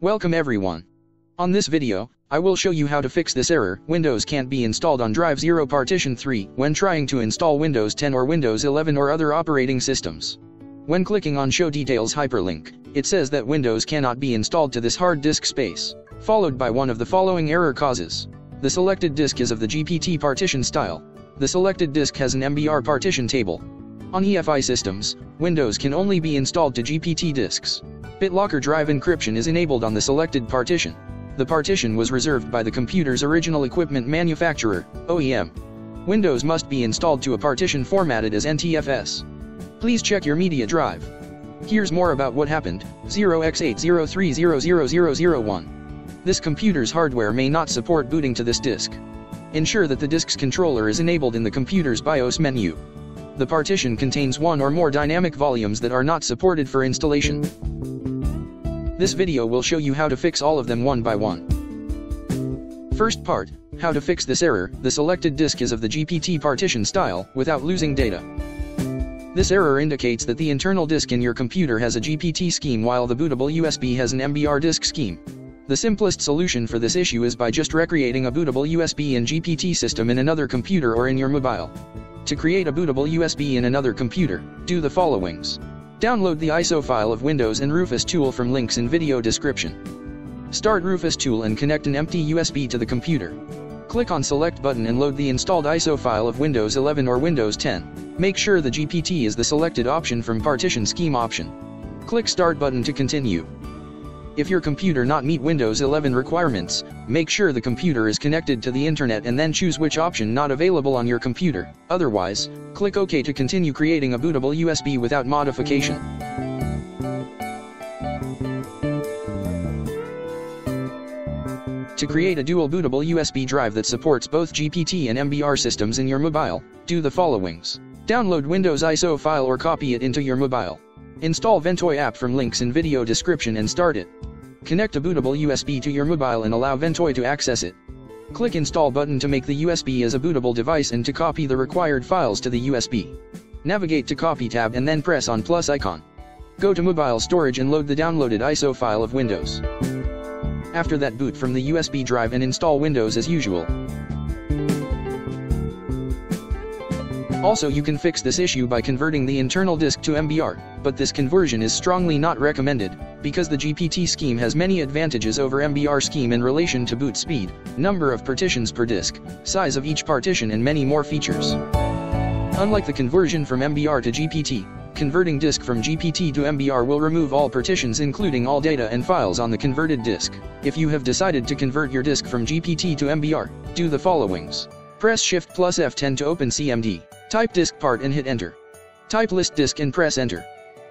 Welcome everyone. On this video, I will show you how to fix this error, Windows can't be installed on Drive 0 Partition 3, when trying to install Windows 10 or Windows 11 or other operating systems. When clicking on Show Details hyperlink, it says that Windows cannot be installed to this hard disk space, followed by one of the following error causes. The selected disk is of the GPT partition style. The selected disk has an MBR partition table. On EFI systems, Windows can only be installed to GPT disks. BitLocker drive encryption is enabled on the selected partition. The partition was reserved by the computer's original equipment manufacturer, OEM. Windows must be installed to a partition formatted as NTFS. Please check your media drive. Here's more about what happened, 0x80300001. This computer's hardware may not support booting to this disk. Ensure that the disk's controller is enabled in the computer's BIOS menu. The partition contains one or more dynamic volumes that are not supported for installation. This video will show you how to fix all of them one by one. First part, how to fix this error, the selected disk is of the GPT partition style, without losing data. This error indicates that the internal disk in your computer has a GPT scheme while the bootable USB has an MBR disk scheme. The simplest solution for this issue is by just recreating a bootable USB and GPT system in another computer or in your mobile. To create a bootable USB in another computer, do the followings. Download the ISO file of Windows and Rufus tool from links in video description. Start Rufus tool and connect an empty USB to the computer. Click on select button and load the installed ISO file of Windows 11 or Windows 10. Make sure the GPT is the selected option from partition scheme option. Click start button to continue. If your computer not meet Windows 11 requirements, make sure the computer is connected to the internet and then choose which option not available on your computer. Otherwise, click OK to continue creating a bootable USB without modification. To create a dual bootable USB drive that supports both GPT and MBR systems in your mobile, do the followings. Download Windows ISO file or copy it into your mobile. Install Ventoy app from links in video description and start it. Connect a bootable USB to your mobile and allow Ventoy to access it. Click Install button to make the USB as a bootable device and to copy the required files to the USB. Navigate to Copy tab and then press on plus icon. Go to Mobile Storage and load the downloaded ISO file of Windows. After that boot from the USB drive and install Windows as usual. Also you can fix this issue by converting the internal disk to MBR, but this conversion is strongly not recommended, because the GPT scheme has many advantages over MBR scheme in relation to boot speed, number of partitions per disk, size of each partition and many more features. Unlike the conversion from MBR to GPT, converting disk from GPT to MBR will remove all partitions including all data and files on the converted disk. If you have decided to convert your disk from GPT to MBR, do the followings. Press Shift plus F10 to open CMD. Type disk part and hit enter. Type list disk and press enter.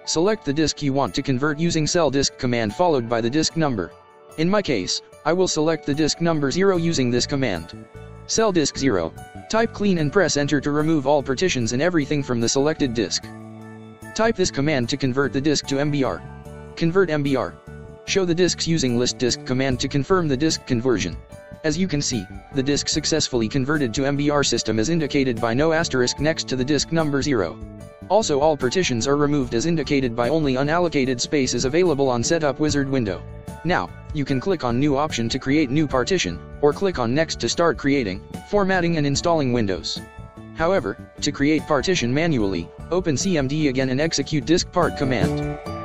Select the disk you want to convert using sel disk command followed by the disk number. In my case, I will select the disk number 0 using this command. Sel disk 0. Type clean and press enter to remove all partitions and everything from the selected disk. Type this command to convert the disk to MBR. Convert MBR. Show the disks using list disk command to confirm the disk conversion. As you can see, the disk successfully converted to MBR system is indicated by no asterisk next to the disk number 0. Also all partitions are removed as indicated by only unallocated space is available on Setup Wizard window. Now, you can click on New option to create new partition, or click on Next to start creating, formatting and installing Windows. However, to create partition manually, open CMD again and execute disk part command.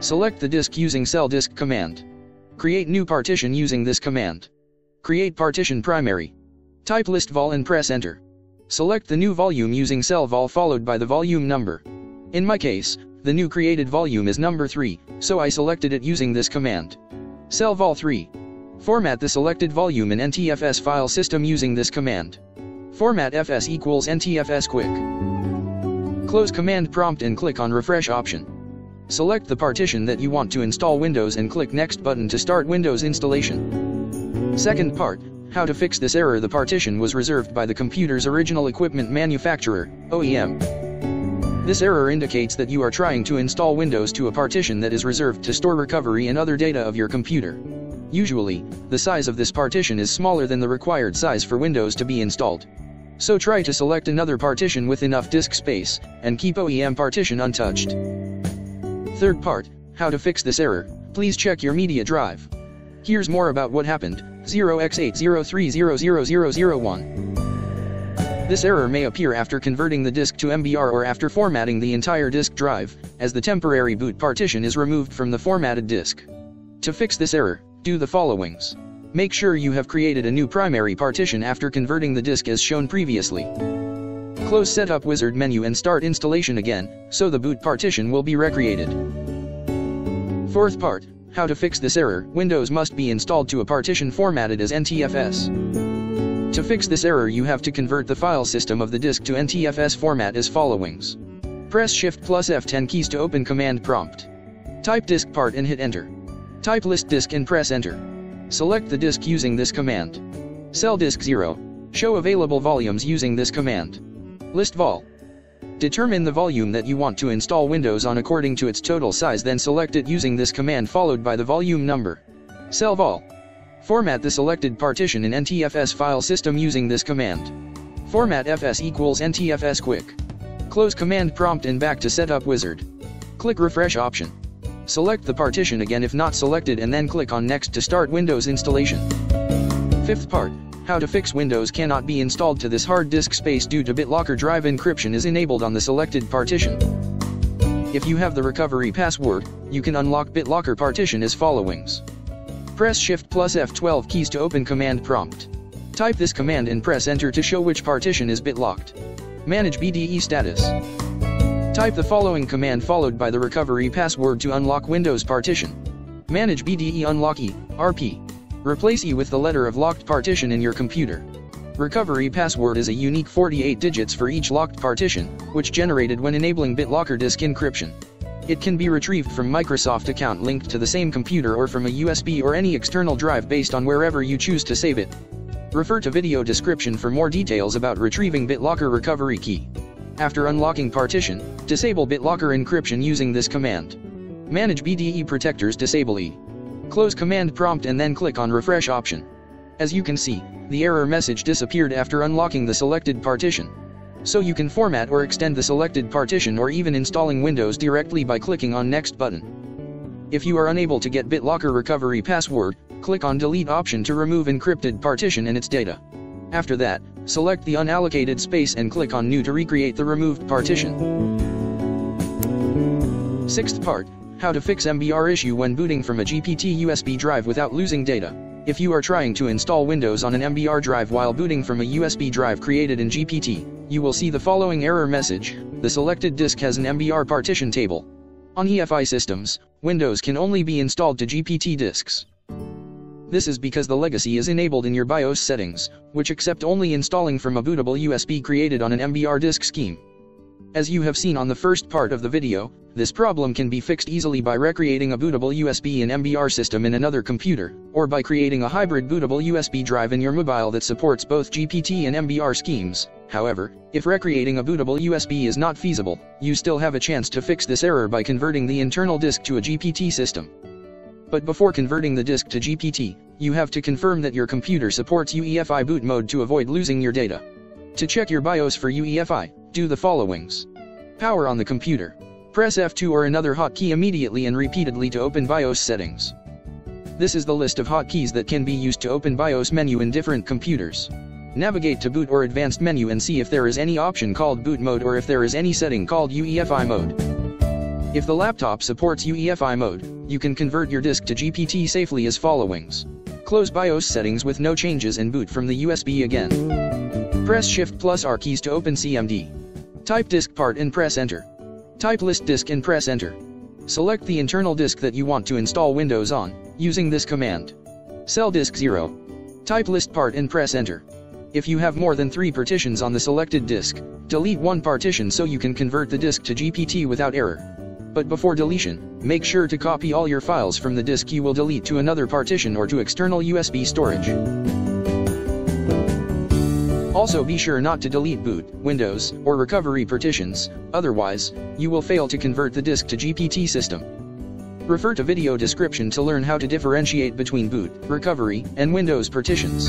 Select the disk using sel disk command. Create new partition using this command. Create partition primary. Type list vol and press enter. Select the new volume using sel vol followed by the volume number. In my case, the new created volume is number 3, so I selected it using this command. Sel vol 3. Format the selected volume in NTFS file system using this command. Format fs equals NTFS quick. Close command prompt and click on refresh option. Select the partition that you want to install Windows and click next button to start Windows installation. Second part, how to fix this error the partition was reserved by the computer's original equipment manufacturer, OEM. This error indicates that you are trying to install Windows to a partition that is reserved to store recovery and other data of your computer. Usually, the size of this partition is smaller than the required size for Windows to be installed. So try to select another partition with enough disk space, and keep OEM partition untouched. Third part, how to fix this error, please check your media drive. Here's more about what happened, 0x80300001. This error may appear after converting the disk to MBR or after formatting the entire disk drive, as the temporary boot partition is removed from the formatted disk. To fix this error, do the followings. Make sure you have created a new primary partition after converting the disk as shown previously. Close Setup Wizard menu and start installation again, so the boot partition will be recreated. Fourth part, how to fix this error, Windows must be installed to a partition formatted as NTFS. To fix this error you have to convert the file system of the disk to NTFS format as followings. Press Shift plus F10 keys to open command prompt. Type disk part and hit enter. Type list disk and press enter. Select the disk using this command. Sel disk 0. Show available volumes using this command. List vol. Determine the volume that you want to install Windows on according to its total size then select it using this command followed by the volume number. Sel vol. Format the selected partition in NTFS file system using this command. Format fs equals NTFS quick. Close command prompt and back to setup wizard. Click refresh option. Select the partition again if not selected and then click on next to start Windows installation. Fifth part, how to fix Windows cannot be installed to this hard disk space due to BitLocker drive encryption is enabled on the selected partition. If you have the recovery password, you can unlock BitLocker partition as followings. Press Shift plus F12 keys to open command prompt. Type this command and press enter to show which partition is bitlocked. Manage BDE status. Type the following command followed by the recovery password to unlock Windows partition. Manage BDE Unlock E, RP. Replace E with the letter of locked partition in your computer. Recovery password is a unique 48 digits for each locked partition, which generated when enabling BitLocker disk encryption. It can be retrieved from Microsoft account linked to the same computer or from a USB or any external drive based on wherever you choose to save it. Refer to video description for more details about retrieving BitLocker recovery key. After unlocking partition, disable BitLocker encryption using this command. Manage BDE protectors disable E. Close command prompt and then click on refresh option. As you can see, the error message disappeared after unlocking the selected partition. So you can format or extend the selected partition or even installing Windows directly by clicking on next button. If you are unable to get BitLocker recovery password, click on delete option to remove encrypted partition and its data. After that, select the unallocated space and click on New to recreate the removed partition. Sixth part, how to fix MBR issue when booting from a GPT USB drive without losing data. If you are trying to install Windows on an MBR drive while booting from a USB drive created in GPT, you will see the following error message, the selected disk has an MBR partition table. On EFI systems, Windows can only be installed to GPT disks. This is because the legacy is enabled in your BIOS settings, which accept only installing from a bootable USB created on an MBR disk scheme. As you have seen on the first part of the video, this problem can be fixed easily by recreating a bootable USB and MBR system in another computer, or by creating a hybrid bootable USB drive in your mobile that supports both GPT and MBR schemes. However, if recreating a bootable USB is not feasible, you still have a chance to fix this error by converting the internal disk to a GPT system. But before converting the disk to GPT, you have to confirm that your computer supports UEFI boot mode to avoid losing your data. To check your BIOS for UEFI, do the followings. Power on the computer. Press F2 or another hotkey immediately and repeatedly to open BIOS settings. This is the list of hotkeys that can be used to open BIOS menu in different computers. Navigate to boot or advanced menu and see if there is any option called boot mode or if there is any setting called UEFI mode. If the laptop supports UEFI mode, you can convert your disk to GPT safely as followings. Close BIOS settings with no changes and boot from the USB again. Press Shift plus R keys to open CMD. Type disk part and press enter. Type list disk and press enter. Select the internal disk that you want to install Windows on, using this command. Sel disk 0. Type list part and press enter. If you have more than three partitions on the selected disk, delete one partition so you can convert the disk to GPT without error. But before deletion, make sure to copy all your files from the disk you will delete to another partition or to external USB storage. Also be sure not to delete boot, Windows, or recovery partitions, otherwise, you will fail to convert the disk to GPT system. Refer to video description to learn how to differentiate between boot, recovery, and Windows partitions.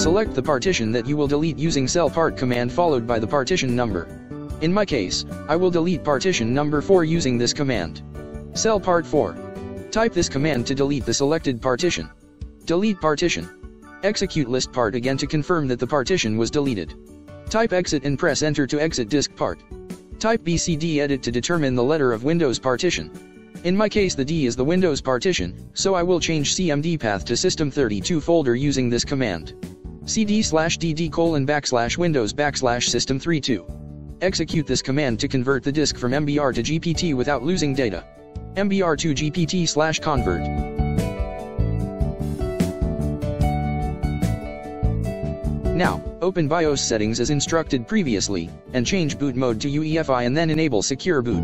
Select the partition that you will delete using sel part command followed by the partition number. In my case, I will delete partition number 4 using this command. Sel part 4. Type this command to delete the selected partition. Delete partition. Execute list part again to confirm that the partition was deleted. Type exit and press enter to exit disk part. Type bcd edit to determine the letter of Windows partition. In my case the D is the Windows partition, so I will change CMD path to System32 folder using this command. cd slash dd colon backslash windows backslash system32. Execute this command to convert the disk from MBR to GPT without losing data. MBR to GPT slash convert. Now, open BIOS settings as instructed previously, and change boot mode to UEFI and then enable secure boot.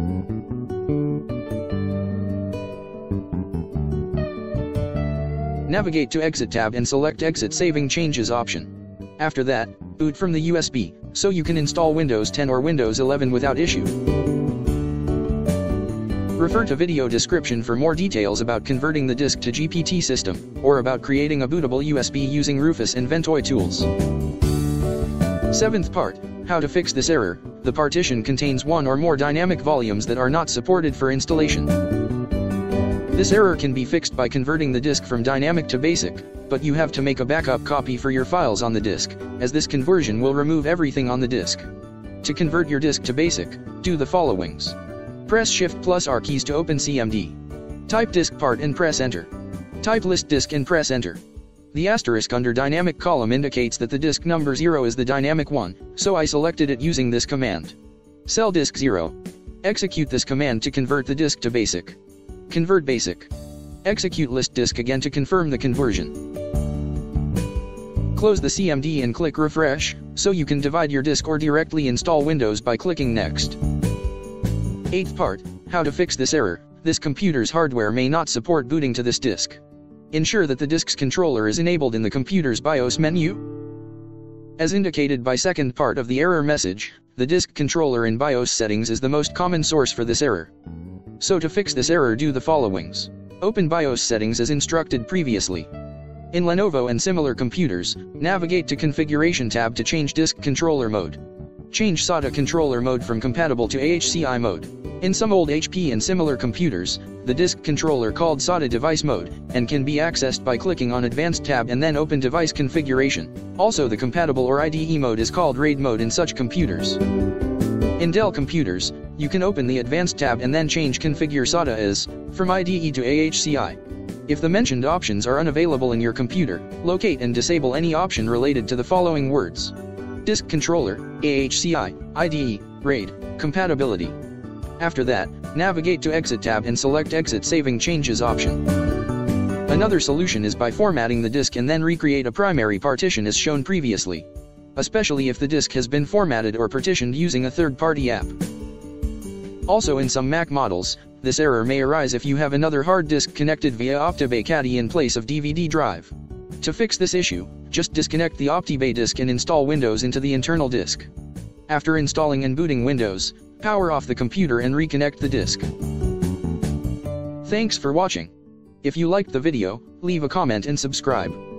Navigate to Exit tab and select Exit Saving Changes option. After that, boot from the USB, so you can install Windows 10 or Windows 11 without issue. Refer to video description for more details about converting the disk to GPT system, or about creating a bootable USB using Rufus and Ventoy tools. Seventh part, how to fix this error, the partition contains one or more dynamic volumes that are not supported for installation. This error can be fixed by converting the disk from dynamic to basic, but you have to make a backup copy for your files on the disk, as this conversion will remove everything on the disk. To convert your disk to basic, do the followings. Press Shift plus R keys to open CMD. Type disk part and press enter. Type list disk and press enter. The asterisk under dynamic column indicates that the disk number 0 is the dynamic one, so I selected it using this command. Sel disk 0. Execute this command to convert the disk to basic. Convert basic. Execute list disk again to confirm the conversion. Close the CMD and click refresh, so you can divide your disk or directly install Windows by clicking next. 8th part, how to fix this error, this computer's hardware may not support booting to this disk. Ensure that the disk's controller is enabled in the computer's BIOS menu. As indicated by second part of the error message, the disk controller in BIOS settings is the most common source for this error. So to fix this error do the followings. Open BIOS settings as instructed previously. In Lenovo and similar computers, navigate to Configuration tab to change disk controller mode. Change SATA controller mode from compatible to AHCI mode. In some old HP and similar computers, the disk controller called SATA device mode, and can be accessed by clicking on Advanced tab and then open device configuration. Also the compatible or IDE mode is called RAID mode in such computers. In Dell computers, you can open the Advanced tab and then change Configure SATA as, from IDE to AHCI. If the mentioned options are unavailable in your computer, locate and disable any option related to the following words. Disk Controller, AHCI, IDE, RAID, Compatibility. After that, navigate to Exit tab and select Exit Saving Changes option. Another solution is by formatting the disk and then recreate a primary partition as shown previously. Especially if the disk has been formatted or partitioned using a third-party app. Also in some Mac models, this error may arise if you have another hard disk connected via OptiBay Caddy in place of DVD drive. To fix this issue, just disconnect the OptiBay disk and install Windows into the internal disk. After installing and booting Windows, power off the computer and reconnect the disk. Thanks for watching. If you liked the video, leave a comment and subscribe.